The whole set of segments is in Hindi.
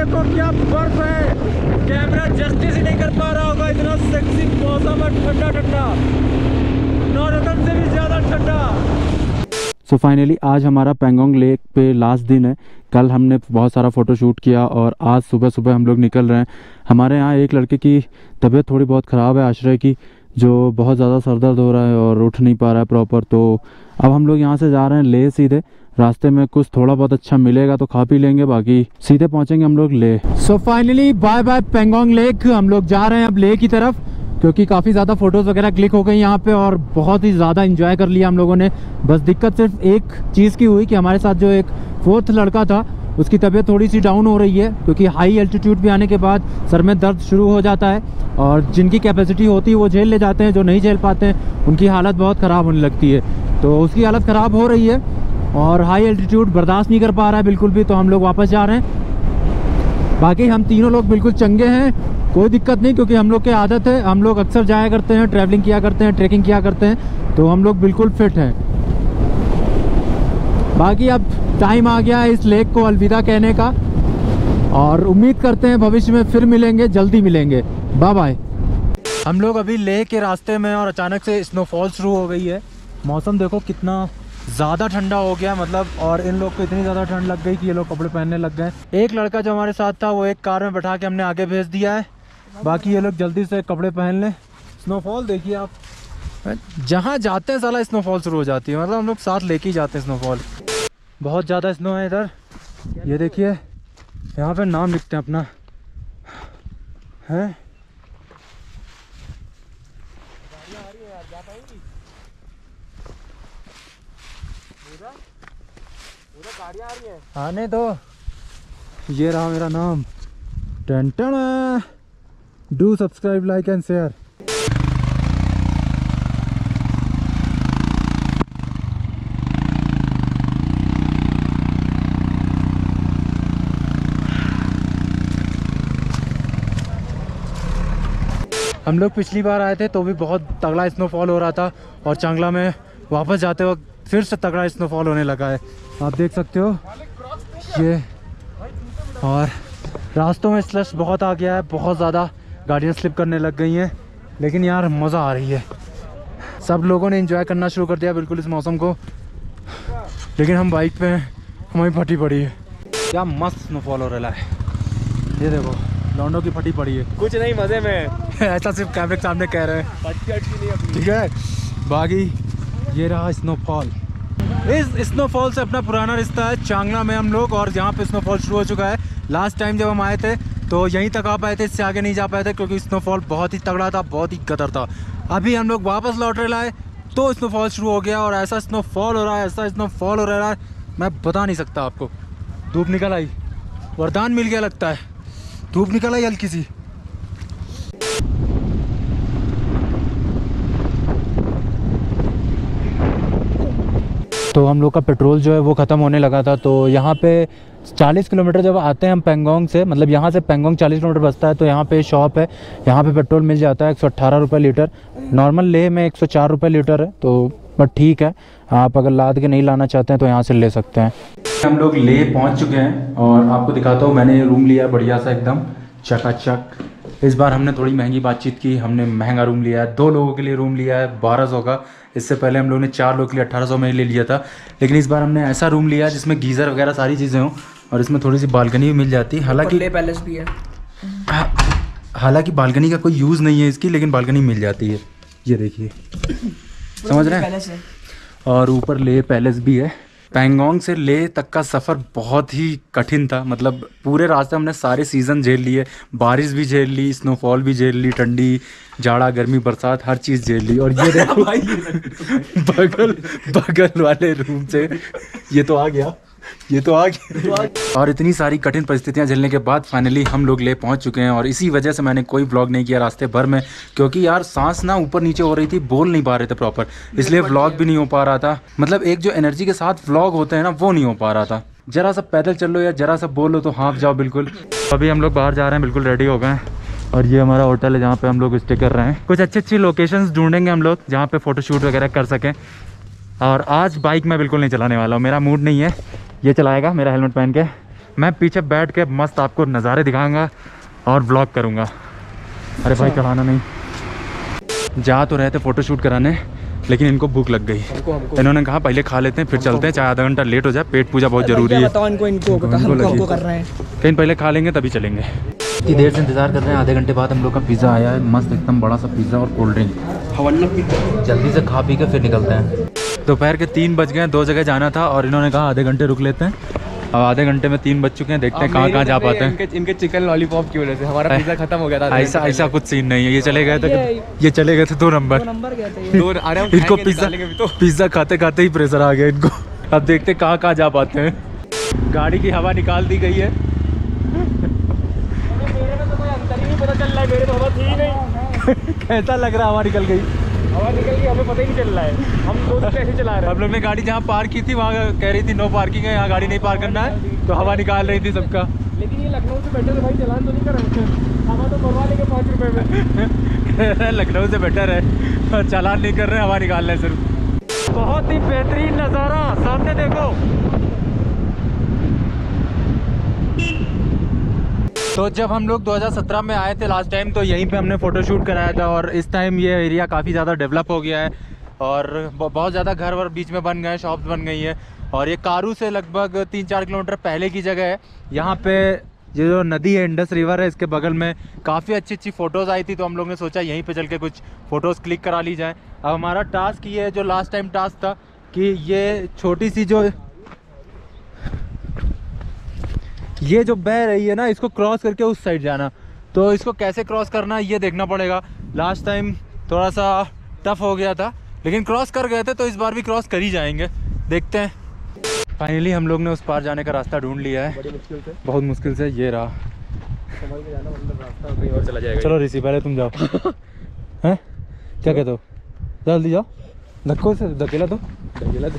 देखो क्या बर्फ़ है? कैमरा जस्टिस ही नहीं कर पा रहा होगा, इतना सेक्सी मौसम है ठंडा ठंडा। नॉर्थन से भी ज़्यादा ठंडा। सो so फाइनली आज हमारा पेंगोंग लेक पे लास्ट दिन है। कल हमने बहुत सारा फ़ोटो शूट किया और आज सुबह सुबह हम लोग निकल रहे हैं। हमारे यहाँ एक लड़के की तबीयत थोड़ी बहुत ख़राब है आश्रय की, जो बहुत ज़्यादा सर दर्द हो रहा है और उठ नहीं पा रहा है प्रॉपर तो अब हम लोग यहाँ से जा रहे हैं ले सीधे। रास्ते में कुछ थोड़ा बहुत अच्छा मिलेगा तो खा पी लेंगे, बाकी सीधे पहुँचेंगे हम लोग Leh so finally bye bye Pangong lake हम लोग जा रहे हैं अब ले की तरफ़, क्योंकि काफ़ी ज़्यादा फ़ोटोज़ वगैरह क्लिक हो गई यहाँ पे और बहुत ही ज़्यादा इंजॉय कर लिया हम लोगों ने। बस दिक्कत सिर्फ़ एक चीज़ की हुई कि हमारे साथ जो एक फोर्थ लड़का था, उसकी तबीयत थोड़ी सी डाउन हो रही है, क्योंकि हाई एल्टीट्यूड पे आने के बाद सर में दर्द शुरू हो जाता है और जिनकी कैपेसिटी होती है, वो झेल ले जाते हैं, जो नहीं झेल पाते हैं, उनकी हालत बहुत ख़राब होने लगती है। तो उसकी हालत ख़राब हो रही है और हाई एल्टीट्यूड बर्दाश्त नहीं कर पा रहा है बिल्कुल भी तो हम लोग वापस जा रहे हैं। बाकी हम तीनों लोग बिल्कुल चंगे हैं, कोई दिक्कत नहीं, क्योंकि हम लोग की आदत है। हम लोग अक्सर जाया करते हैं ट्रैवलिंग किया करते हैं ट्रैकिंग किया करते हैं तो हम लोग बिल्कुल फिट हैं। बाकी अब टाइम आ गया है इस लेक को अलविदा कहने का, और उम्मीद करते हैं भविष्य में फिर मिलेंगे, जल्दी मिलेंगे। बाय बाय हम लोग अभी लेह के रास्ते में और अचानक से स्नोफॉल शुरू हो गई है। मौसम देखो कितना ज़्यादा ठंडा हो गया मतलब और इन लोग को इतनी ज़्यादा ठंड लग गई कि ये लोग कपड़े पहनने लग गए। एक लड़का जो हमारे साथ था, वो एक कार में बैठा के हमने आगे भेज दिया है। बाकी ये लोग जल्दी से कपड़े पहन लें। स्नोफॉल देखिए आप। जहाँ जाते हैं, साला स्नोफॉल शुरू हो जाती है। मतलब हम लोग साथ लेके ही जाते हैं स्नोफॉल बहुत ज़्यादा स्नो है इधर। ये देखिए, यहाँ पे नाम लिखते हैं अपना। है? आने दो। ये रहा मेरा नाम। Ton do subscribe, like and share. हम लोग पिछली बार आए थे तो भी बहुत तगड़ा स्नोफॉल हो रहा था और चांगला में वापस जाते वक्त फिर से तगड़ा स्नोफॉल होने लगा है। आप देख सकते हो ये और रास्तों में स्लश बहुत आ गया है बहुत ज़्यादा गाड़ियाँ स्लिप करने लग गई हैं लेकिन यार मज़ा आ रही है। सब लोगों ने इंजॉय करना शुरू कर दिया बिल्कुल इस मौसम को लेकिन हम बाइक पे हैं हमारी फटी पड़ी है। क्या मस्त स्नोफॉल हो रहा है। ये देखो लौंडों की फटी पड़ी है। कुछ नहीं मज़े में। ऐसा सिर्फ़ कैमरे के सामने कह रहे हैं। ठीक है बाकी ये रहा स्नोफॉल इस स्नोफॉल से अपना पुराना रिश्ता है चांगला में हम लोग, और जहाँ पे स्नोफॉल शुरू हो चुका है लास्ट टाइम जब हम आए थे तो यहीं तक आ पाए थे, इससे आगे नहीं जा पाए थे, क्योंकि स्नोफॉल बहुत ही तगड़ा था, बहुत ही कदर था। अभी हम लोग वापस लौट रहे लाए तो स्नोफॉल शुरू हो गया, और ऐसा स्नोफॉल हो रहा है, ऐसा स्नोफॉल हो रहा है, मैं बता नहीं सकता आपको। धूप निकल आई, वरदान मिल गया लगता है। धूप निकल आई हल्की सी। तो हम लोग का पेट्रोल जो है वो ख़त्म होने लगा था। तो यहाँ पे 40 किलोमीटर जब आते हैं हम पेंगोंग से मतलब यहाँ से पेंगोंग 40 किलोमीटर बसता है तो यहाँ पे शॉप है। यहाँ पे पेट्रोल मिल जाता है एक सौ लीटर। नॉर्मल लेह में एक सौ लीटर है तो बट ठीक है। आप अगर लाद के नहीं लाना चाहते हैं तो यहाँ से ले सकते हैं। हम लोग ले पहुँच चुके हैं और आपको दिखाता हूँ, मैंने रूम लिया बढ़िया सा एकदम, चकाचक। इस बार हमने थोड़ी महँगी बातचीत की हमने महँगा रूम लिया है दो लोगों के लिए रूम लिया है बारह सौ का। इससे पहले हम लोगों ने चार लोगों के लिए अट्ठारह सौ में ले लिया था। लेकिन इस बार हमने ऐसा रूम लिया है जिसमें गीज़र वगैरह सारी चीज़ें हों और इसमें थोड़ी सी बालकनी भी मिल जाती। है हालाँकि पैलेस भी है। हालाँकि बालकनी का कोई यूज़ नहीं है इसकी लेकिन बालकनी मिल जाती है। ये देखिए। समझ रहे हैं? और ऊपर ले पैलेस भी है। पैंगोंग से ले तक का सफ़र बहुत ही कठिन था। मतलब पूरे रास्ते हमने सारे सीज़न झेल लिए। बारिश भी झेल ली स्नोफॉल भी झेल ली ठंडी जाड़ा गर्मी बरसात हर चीज़ झेल ली। और ये देखो बगल बगल वाले रूम से ये तो आ गया। ये तो आ गया। और इतनी सारी कठिन परिस्थितियाँ झेलने के बाद फाइनली हम लोग ले पहुँच चुके हैं और इसी वजह से मैंने कोई व्लॉग नहीं किया रास्ते भर में क्योंकि यार सांस ना ऊपर नीचे हो रही थी बोल नहीं पा रहे थे प्रॉपर इसलिए व्लॉग भी नहीं हो पा रहा था। मतलब एक जो एनर्जी के साथ व्लॉग होते हैं ना वो नहीं हो पा रहा था। जरा सा पैदल चल लो या जरा सा बोल लो तो हाँफ जाओ बिल्कुल। अभी हम लोग बाहर जा रहे हैं बिल्कुल रेडी हो गए और ये हमारा होटल है जहाँ पे हम लोग स्टे कर रहे हैं। कुछ अच्छी अच्छी लोकेशंस ढूंढेंगे हम लोग जहाँ पे फ़ोटोशूट वगैरह कर सकें। और आज बाइक मैं बिल्कुल नहीं चलाने वाला हूँ मेरा मूड नहीं है। ये चलाएगा मेरा हेलमेट पहन के। मैं पीछे बैठ के मस्त आपको नज़ारे दिखाऊँगा और ब्लॉग करूँगा। अरे भाई कराना नहीं। जा तो रहे थे फ़ोटो शूट कराने लेकिन इनको भूख लग गई। हमको हमको। इन्होंने कहा पहले खा लेते हैं फिर चलते हैं। चाहे आधा घंटा लेट हो जाए पेट पूजा बहुत ज़रूरी है। इनको इनको इनको हमको लगी। हमको कर रहे हैं। कहीं पहले खा लेंगे तभी चलेंगे। इतनी देर से इंतज़ार कर रहे हैं आधे घंटे बाद हम लोग का पिज़्ज़ा आया है। मस्त एकदम बड़ा सा पिज़्ज़ा और कोल्ड ड्रिंक जल्दी से खा पी के फिर निकलते हैं। दोपहर के तीन बज गए दो जगह जाना था और इन्होंने कहा आधे घंटे रुक लेते हैं। अब आधे घंटे में तीन बज चुके हैं देखते हैं कहाँ कहाँ जा पाते हैं। इनके इनके चिकन लॉलीपॉप की वजह से हमारा पिज्जा खत्म हो गया था ऐसा ऐसा कुछ सीन नहीं है। ये चले गए थे ये- ये चले गए थे दो नंबर इनको पिज़्ज़ा तो। पिज़्ज़ा खाते खाते ही प्रेशर आ गया इनको। अब देखते हैं कहाँ कहाँ जा पाते हैं। गाड़ी की हवा निकाल दी गई है। मेरे में तो कोई अंतर ही नहीं पता चल रहा है मेरे तो हवा थी नहीं। कैसा लग रहा है हवा निकल गई? हवा निकल गई हमें पता ही नहीं चल रहा है। हम दोनों कैसे चला रहे हैं। हम लोग ने गाड़ी जहाँ पार्क की थी वहाँ कह रही थी नो पार्किंग है यहाँ गाड़ी नहीं पार्क करना है। तो हवा निकाल रही थी सबका। लेकिन ये लखनऊ से बेटर है भाई चलान तो नहीं कर रहे। हवा तो मरवा लेंगे पाँच रुपये में। लखनऊ से बेटर है। और चालान नहीं कर रहे हवा निकाल रहे सिर्फ़। बहुत ही बेहतरीन नज़ारा सामने देखो। तो जब हम लोग 2017 में आए थे लास्ट टाइम तो यहीं पे हमने फ़ोटो शूट कराया था और इस टाइम ये एरिया काफ़ी ज़्यादा डेवलप हो गया है और बहुत ज़्यादा घर वर बीच में बन गए हैं शॉप्स बन गई है। और ये कारू से लगभग तीन चार किलोमीटर पहले की जगह है। यहाँ पे ये जो नदी है इंडस रिवर है, इसके बगल में काफ़ी अच्छी अच्छी फ़ोटोज़ आई थी तो हम लोग ने सोचा यहीं पे चल के कुछ फ़ोटोज़ क्लिक करा ली जाए। अब हमारा टास्क ये है, जो लास्ट टाइम टास्क था, कि ये छोटी सी जो ये जो बह रही है ना इसको क्रॉस करके उस साइड जाना। तो इसको कैसे क्रॉस करना है ये देखना पड़ेगा। लास्ट टाइम थोड़ा सा टफ हो गया था लेकिन क्रॉस कर गए थे तो इस बार भी क्रॉस कर ही जाएँगे। देखते हैं। फाइनली हम लोग ने उस पार जाने का रास्ता ढूंढ लिया है। बड़ी मुश्किल से। बहुत मुश्किल से ये रहा। जाना मतलब रास्ता और चला जाएगा। चलो ऋषि पहले तुम जाओ। हैं? क्या कहते हो? जल्दी जाओ। धक्को से धकेला दो। गिला दो।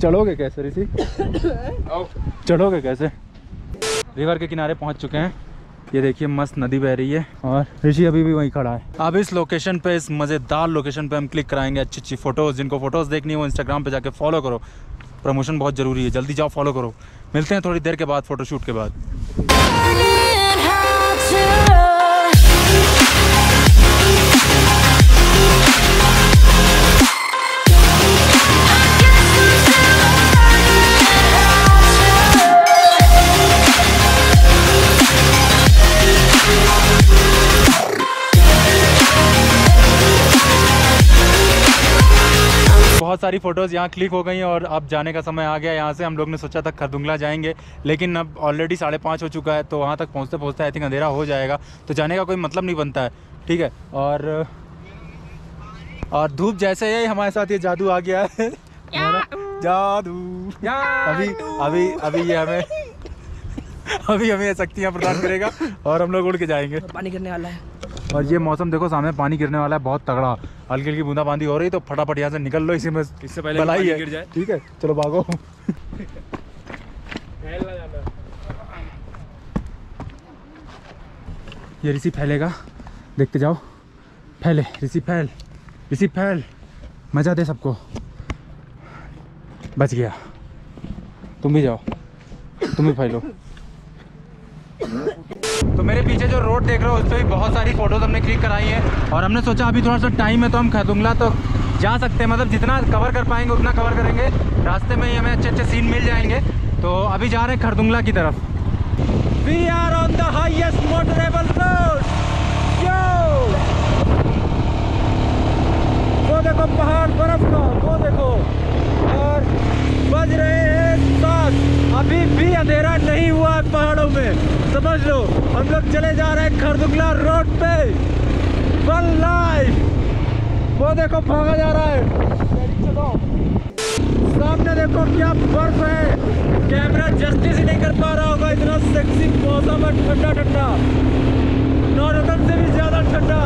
चढ़ोगे कैसे ऋषि? चढ़ोगे कैसे? रिवर के किनारे पहुँच चुके हैं। ये देखिए मस्त नदी बह रही है। और ऋषि अभी भी वहीं खड़ा है। अब इस लोकेशन पे इस मज़ेदार लोकेशन पे हम क्लिक कराएँगे अच्छी अच्छी फ़ोटोज़ जिनको फ़ोटोज़ देखनी है वो इंस्टाग्राम पे जाके फॉलो करो। प्रमोशन बहुत ज़रूरी है। जल्दी जाओ फॉलो करो। मिलते हैं थोड़ी देर के बाद फोटोशूट के बाद। सारी फ़ोटोज़ यहाँ क्लिक हो गई और अब जाने का समय आ गया। यहाँ से हम लोग ने सोचा था खरदुंगला जाएँगे लेकिन अब ऑलरेडी साढ़े पाँच हो चुका है तो वहाँ तक पहुँचते पहुँचते आई थिंक अंधेरा हो जाएगा। तो जाने का कोई मतलब नहीं बनता है ठीक है? और और धूप जैसे ही हमारे साथ ये जादू आ गया है। जादू। अभी अभी अभी ये हमें अभी हमें शक्तियाँ प्रदान करेगा और हम लोग उड़ के जाएँगे। पानी गिरने वाला है। और ये मौसम देखो सामने पानी गिरने वाला है बहुत तगड़ा। हल्की हल्की बूंदा बांदी हो रही तो फटाफट यहाँ से निकल लो इसी में इससे पहले भलाई है। गिर जाए। ठीक है चलो भागो। ये ऋषि फैलेगा। देखते जाओ। फैले ऋषि फैल ऋषि फैल। मज़ा दे सबको। बच गया। तुम भी जाओ। तुम भी फैलो। तो मेरे पीछे जो रोड देख रहे हो, उस पर भी बहुत सारी फ़ोटोज़ हमने क्लिक कराई हैं। और हमने सोचा, अभी थोड़ा सा टाइम है तो हम खतुंगला तो जा सकते हैं। मतलब जितना कवर कर पाएँगे, उतना कवर करेंगे। रास्ते में ही हमें अच्छे अच्छे सीन मिल जाएँगे। तो अभी जा रहे हैं खरदुंगला की तरफ़। We are the highest motorable road. Yo! वो देखो, पहाड़ बर्फ़ का, वो देखो। और बज रहे हैं सात। अभी भी अंधेरा नहीं हुआ है पहाड़ों में। समझ लो, हम लोग चले जा रहे हैं खरदुगला रोड पे। वन लाइफ वो देखो, भागा जा रहा है। सामने देखो, क्या बर्फ़ है। कैमरा जस्टिस ही नहीं कर पा रहा होगा। इतना सेक्सी मौसम है ठंडा ठंडा नौरतन से भी ज़्यादा ठंडा।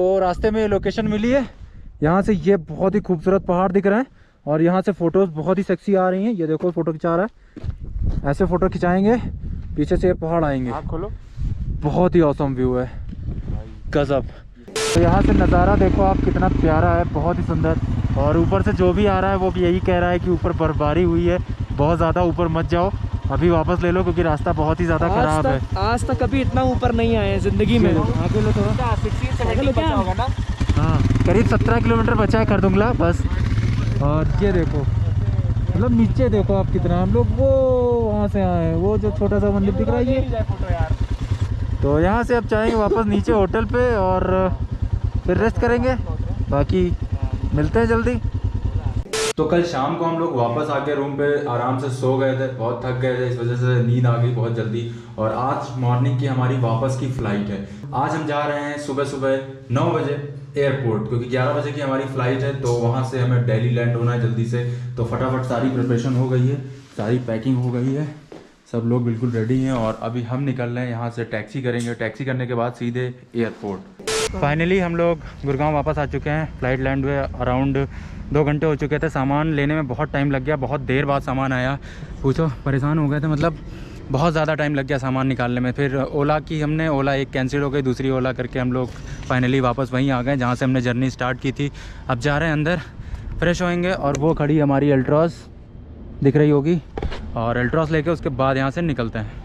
तो रास्ते में लोकेशन मिली है यहाँ से ये बहुत ही खूबसूरत पहाड़ दिख रहे हैं और यहाँ से फ़ोटोज़ बहुत ही सेक्सी आ रही हैं। ये देखो फ़ोटो खिंचा रहा है। ऐसे फ़ोटो खिंचाएँगे पीछे से ये पहाड़ आएँगे। आप खोलो। बहुत ही औसम व्यू है। गजब। तो यहाँ से नज़ारा देखो आप कितना प्यारा है बहुत ही सुंदर। और ऊपर से जो भी आ रहा है वो भी यही कह रहा है कि ऊपर बर्फबारी हुई है। बहुत ज़्यादा ऊपर मत जाओ। अभी वापस ले लो क्योंकि रास्ता बहुत ही ज़्यादा ख़राब है। आज तक कभी इतना ऊपर नहीं आए हैं ज़िंदगी में। आगे लो थोड़ा। आगे क्या? होगा ना? हाँ करीब सत्रह किलोमीटर बचा है खरदुंगला बस। और ये देखो मतलब नीचे देखो आप कितना हम लोग वो वहाँ से आए हैं वो जो छोटा सा मंदिर दिख रहा है ये। तो यहाँ से अब जाएँगे वापस नीचे होटल पे और फिर रेस्ट करेंगे। बाकी मिलते हैं जल्दी। तो कल शाम को हम लोग वापस आके रूम पे आराम से सो गए थे, बहुत थक गए थे, इस वजह से नींद आ गई बहुत जल्दी। और आज मॉर्निंग की हमारी वापस की फ़्लाइट है। आज हम जा रहे हैं सुबह सुबह नौ बजे एयरपोर्ट क्योंकि 11 बजे की हमारी फ़्लाइट है तो वहाँ से हमें डेली लैंड होना है जल्दी से। तो फटाफट सारी प्रिपरेशन हो गई है, सारी पैकिंग हो गई है, सब लोग बिल्कुल रेडी हैं और अभी हम निकल रहे हैं यहाँ से टैक्सी करेंगे। टैक्सी करने के बाद सीधे एयरपोर्ट फाइनली हम लोग गुड़गांव वापस आ चुके हैं। फ़्लाइट लैंड हुए अराउंड दो घंटे हो चुके थे। सामान लेने में बहुत टाइम लग गया। बहुत देर बाद सामान आया। पूछो, परेशान हो गए थे मतलब बहुत ज़्यादा टाइम लग गया सामान निकालने में। फिर ओला की हमने, ओला एक कैंसिल हो गई, दूसरी ओला करके हम लोग फाइनली वापस वहीं आ गए, जहाँ से हमने जर्नी स्टार्ट की थी। अब जा रहे हैं अंदर फ्रेश होएँगे और वो खड़ी हमारी अल्ट्रॉस दिख रही होगी। और अल्ट्रॉस लेके उसके बाद यहाँ से निकलते हैं।